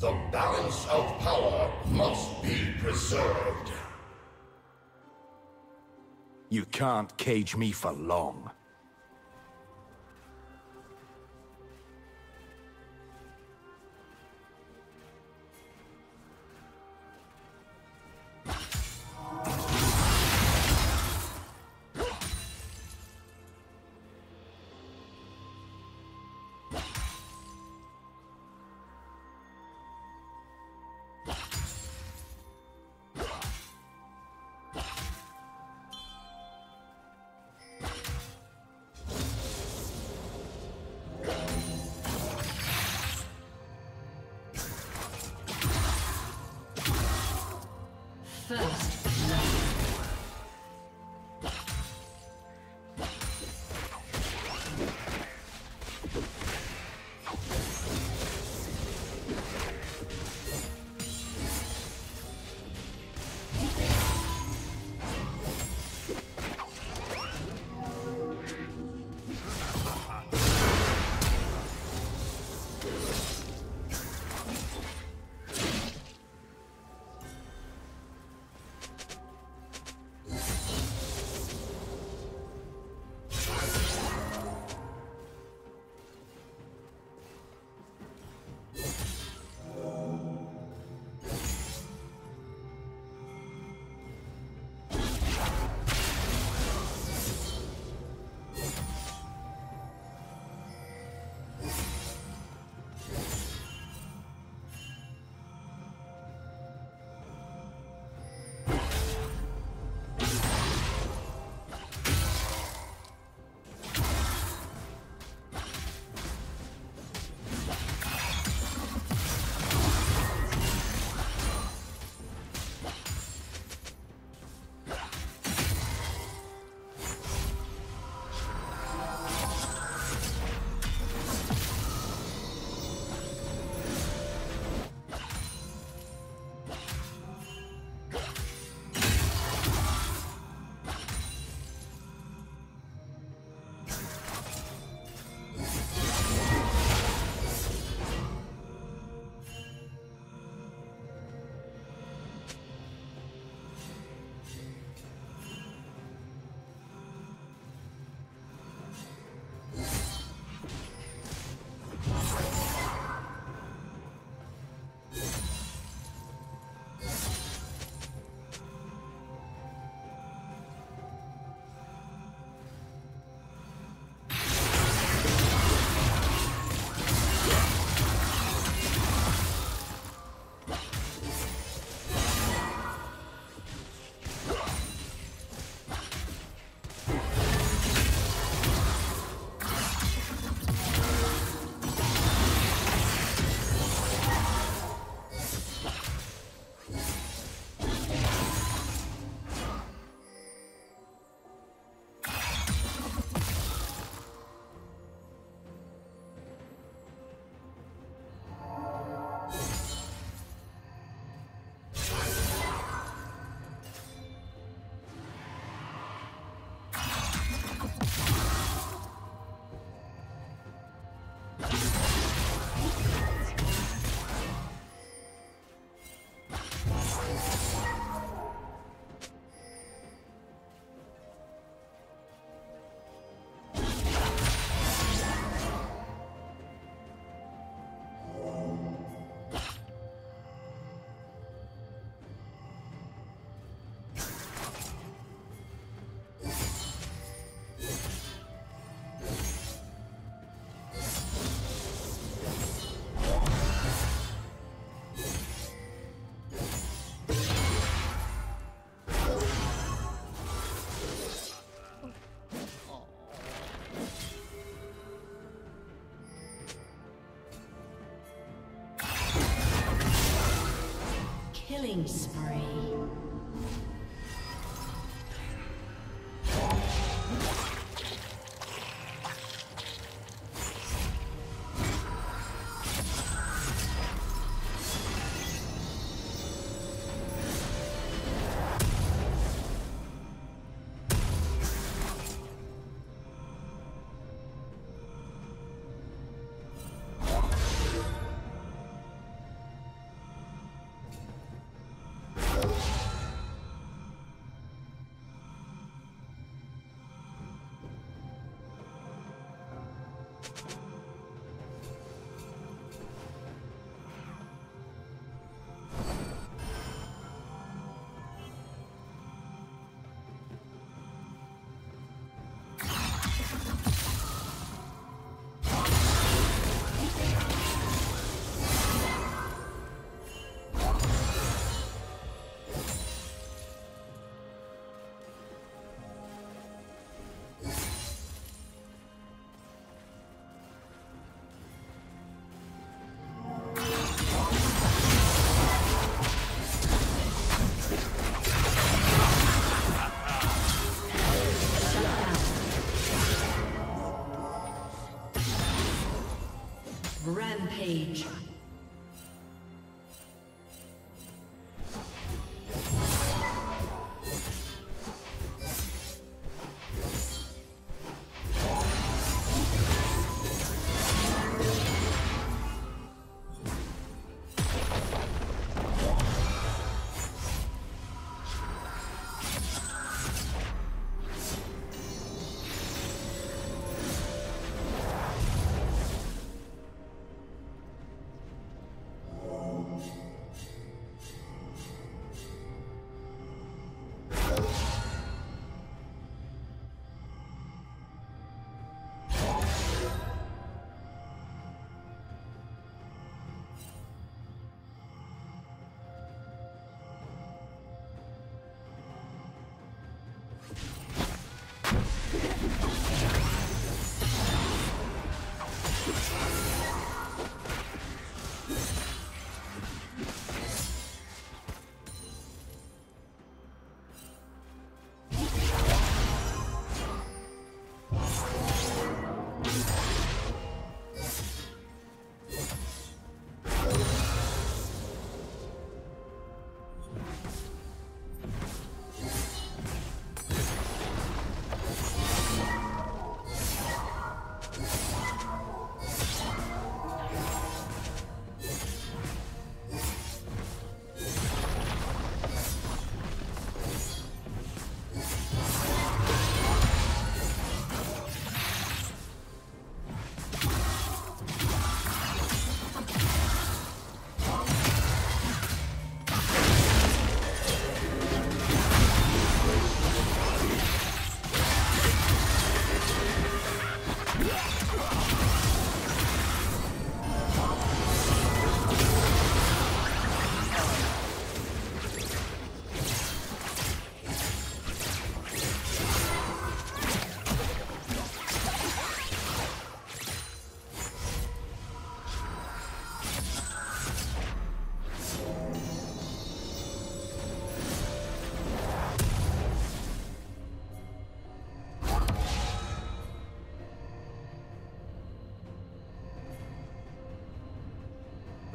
The balance of power must be preserved. You can't cage me for long. First Killing spree. Rampage.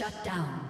Shut down.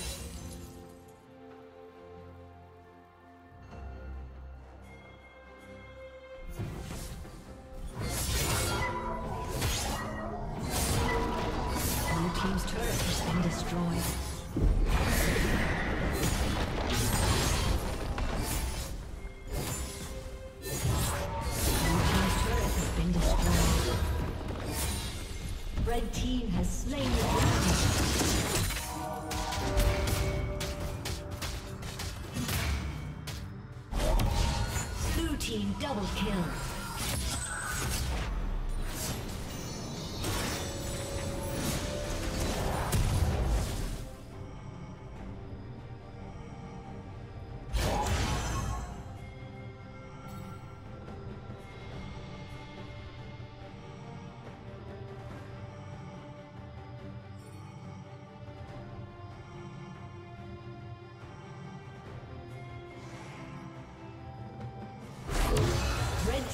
Red Team has slain the. Blue Team double kill.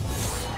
Let's go.